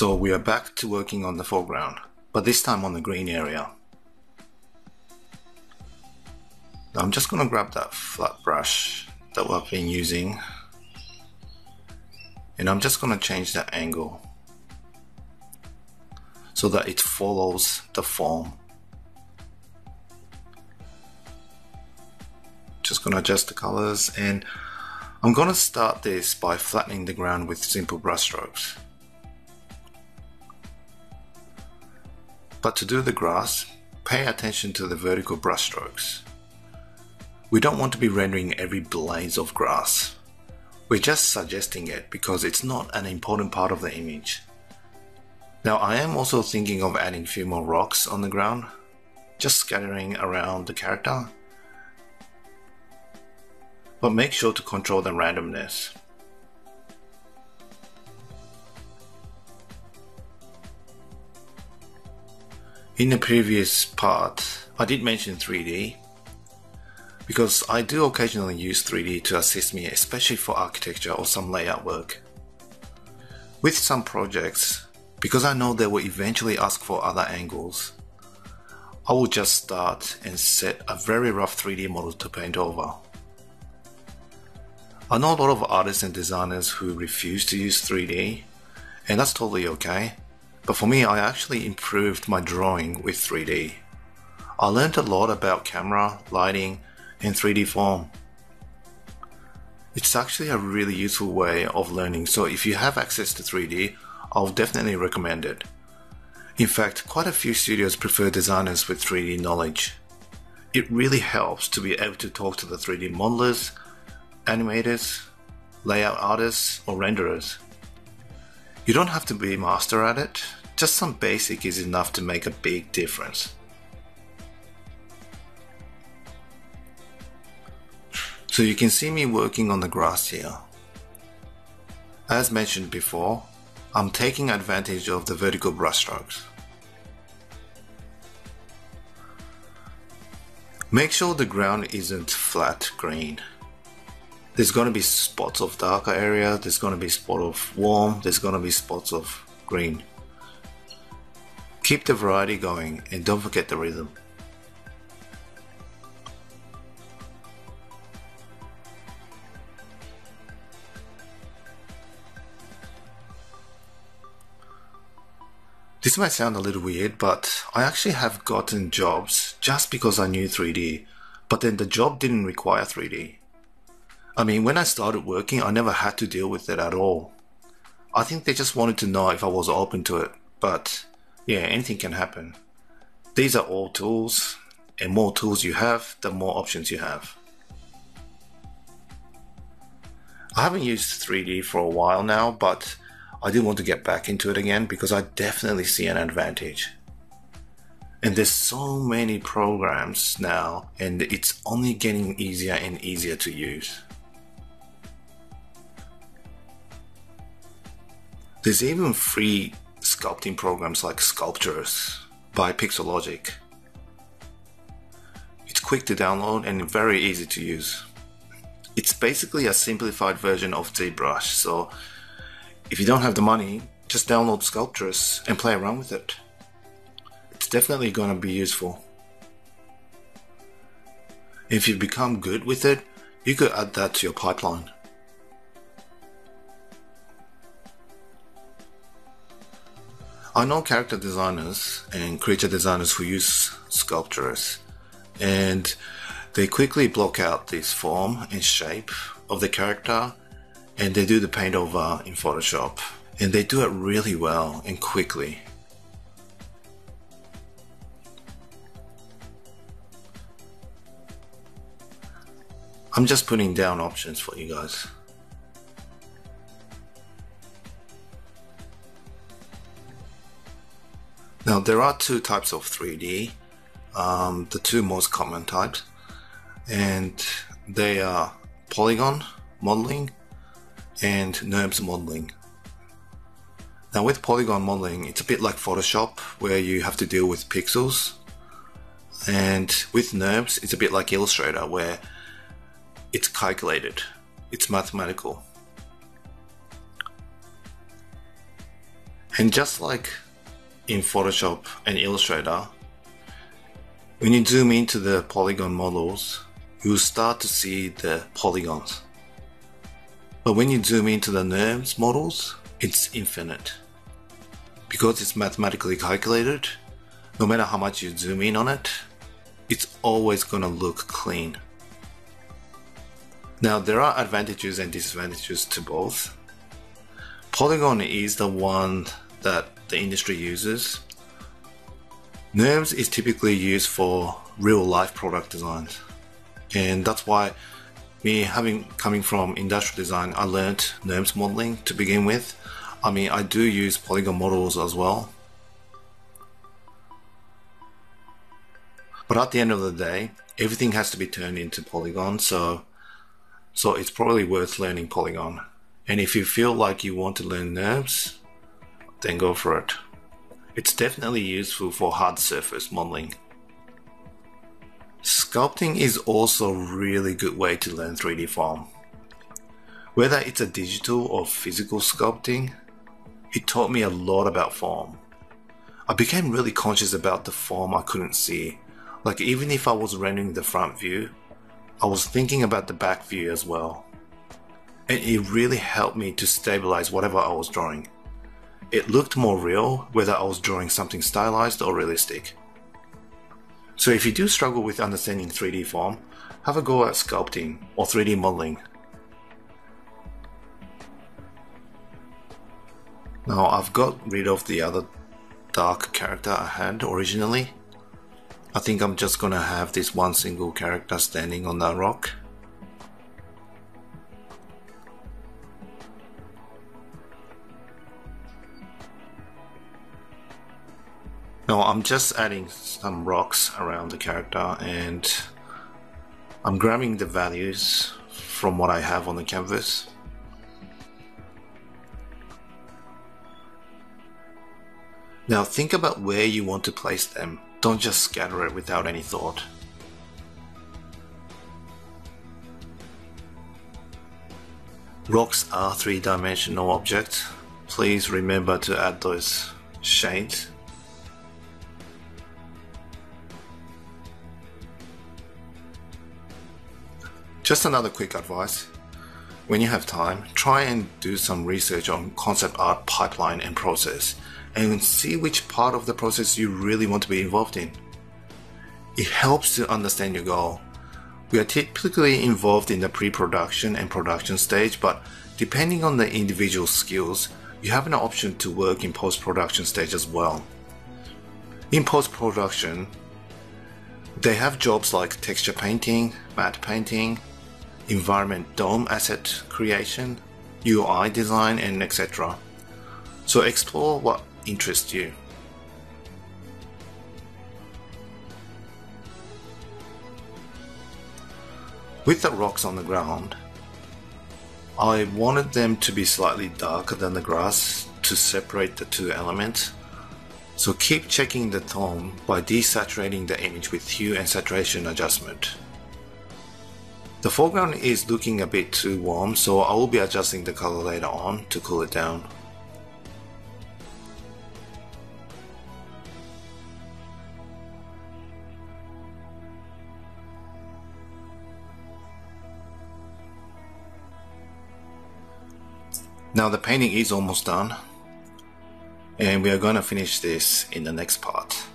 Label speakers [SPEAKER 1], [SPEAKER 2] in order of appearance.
[SPEAKER 1] So we are back to working on the foreground, but this time on the green area. Now I'm just going to grab that flat brush that I've been using and I'm just going to change the angle so that it follows the form. Just going to adjust the colors and I'm going to start this by flattening the ground with simple brush But to do the grass, pay attention to the vertical brush strokes. We don't want to be rendering every blade of grass. We're just suggesting it because it's not an important part of the image. Now I am also thinking of adding a few more rocks on the ground, just scattering around the character. But make sure to control the randomness. In the previous part, I did mention 3D, because I do occasionally use 3D to assist me, especially for architecture or some layout work. With some projects, because I know they will eventually ask for other angles, I will just start and set a very rough 3D model to paint over. I know a lot of artists and designers who refuse to use 3D, and that's totally okay. But for me, I actually improved my drawing with 3D. I learned a lot about camera, lighting, and 3D form. It's actually a really useful way of learning, so if you have access to 3D, I'll definitely recommend it. In fact, quite a few studios prefer designers with 3D knowledge. It really helps to be able to talk to the 3D modelers, animators, layout artists, or renderers. You don't have to be a master at it, just some basic is enough to make a big difference. So you can see me working on the grass here. As mentioned before, I'm taking advantage of the vertical brushstrokes. Make sure the ground isn't flat green. There's going to be spots of darker area, there's going to be spots of warm, there's going to be spots of green. Keep the variety going and don't forget the rhythm. This might sound a little weird, but I actually have gotten jobs just because I knew 3D, but then the job didn't require 3D. I mean, when I started working, I never had to deal with it at all. I think they just wanted to know if I was open to it, but yeah, anything can happen. These are all tools, and more tools you have, the more options you have. I haven't used 3D for a while now, but I do want to get back into it again because I definitely see an advantage. And there's so many programs now, and it's only getting easier and easier to use. There's even free sculpting programs like Sculptris by Pixologic. It's quick to download and very easy to use. It's basically a simplified version of ZBrush, so if you don't have the money, just download Sculptris and play around with it. It's definitely going to be useful. If you become good with it, you could add that to your pipeline. I know character designers and creature designers who use Sculptris and they quickly block out this form and shape of the character and they do the paint over in Photoshop and they do it really well and quickly. I'm just putting down options for you guys. Now there are two types of 3D, um, the two most common types, and they are polygon modeling and NURBS modeling. Now with polygon modeling, it's a bit like Photoshop where you have to deal with pixels. And with NURBS, it's a bit like Illustrator where it's calculated, it's mathematical. And just like in Photoshop and Illustrator, when you zoom into the polygon models, you'll start to see the polygons. But when you zoom into the NURBS models, it's infinite. Because it's mathematically calculated, no matter how much you zoom in on it, it's always gonna look clean. Now there are advantages and disadvantages to both. Polygon is the one that the industry uses. NURBS is typically used for real life product designs. And that's why me having coming from industrial design, I learned NURBS modeling to begin with. I mean, I do use polygon models as well. But at the end of the day, everything has to be turned into polygon, so so it's probably worth learning polygon. And if you feel like you want to learn NURBS, then go for it. It's definitely useful for hard surface modeling. Sculpting is also a really good way to learn 3D form. Whether it's a digital or physical sculpting, it taught me a lot about form. I became really conscious about the form I couldn't see. Like even if I was rendering the front view, I was thinking about the back view as well. And it really helped me to stabilize whatever I was drawing. It looked more real whether I was drawing something stylized or realistic. So if you do struggle with understanding 3D form, have a go at sculpting or 3D modeling. Now I've got rid of the other dark character I had originally. I think I'm just gonna have this one single character standing on that rock. Now I'm just adding some rocks around the character and I'm grabbing the values from what I have on the canvas. Now think about where you want to place them. Don't just scatter it without any thought. Rocks are three-dimensional objects. Please remember to add those shades Just another quick advice. When you have time, try and do some research on concept art pipeline and process and see which part of the process you really want to be involved in. It helps to understand your goal. We are typically involved in the pre-production and production stage, but depending on the individual skills, you have an option to work in post-production stage as well. In post-production, they have jobs like texture painting, matte painting, environment DOM asset creation, UI design, and etc. So explore what interests you. With the rocks on the ground, I wanted them to be slightly darker than the grass to separate the two elements. So keep checking the tone by desaturating the image with hue and saturation adjustment. The foreground is looking a bit too warm, so I will be adjusting the color later on to cool it down. Now the painting is almost done and we are going to finish this in the next part.